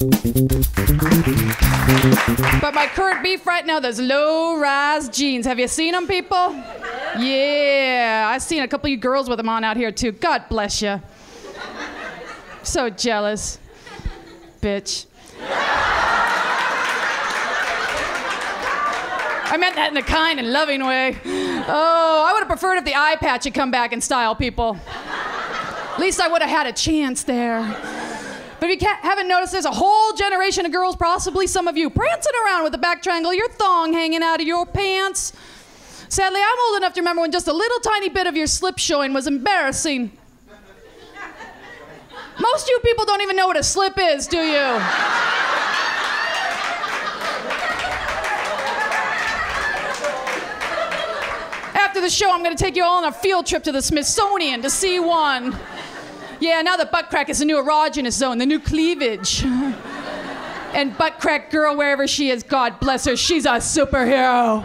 But my current beef right now, those low-rise jeans. Have you seen them, people? Yeah, I've seen a couple of you girls with them on out here too. God bless you. So jealous, bitch. I meant that in a kind and loving way. Oh, I would have preferred if the eye patch had come back in style, people. At least I would have had a chance there. But if you haven't noticed, there's a whole generation of girls, possibly some of you, prancing around with the back triangle, your thong hanging out of your pants. Sadly, I'm old enough to remember when just a little tiny bit of your slip showing was embarrassing. Most of you people don't even know what a slip is, do you? After the show, I'm going to take you all on a field trip to the Smithsonian to see one. Yeah, now the butt crack is the new erogenous zone, the new cleavage. and butt crack girl, wherever she is, God bless her, she's a superhero.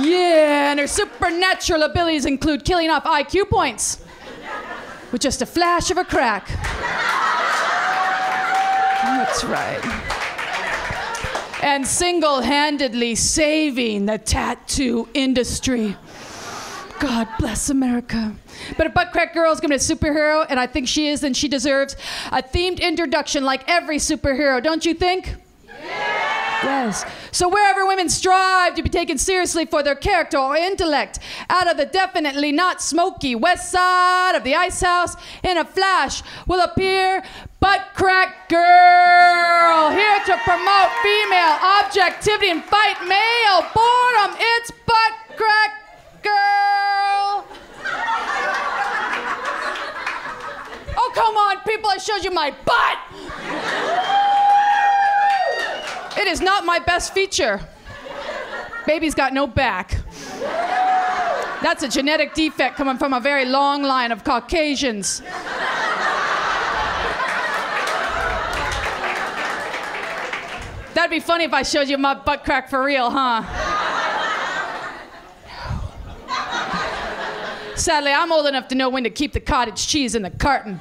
Yeah, and her supernatural abilities include killing off IQ points with just a flash of a crack. That's right. And single handedly saving the tattoo industry. God bless America. But if Butt Crack Girl is going to be a superhero, and I think she is, and she deserves a themed introduction like every superhero, don't you think? Yes. So wherever women strive to be taken seriously for their character or intellect, out of the definitely not smoky west side of the ice house, in a flash will appear Butt Crack Girl, here to promote female objectivity and fight male boredom. It's Butt Crack Girl. Oh, come on, people, I showed you my butt. It is not my best feature. Baby's got no back. That's a genetic defect coming from a very long line of Caucasians. That'd be funny if I showed you my butt crack for real, huh? Sadly, I'm old enough to know when to keep the cottage cheese in the carton.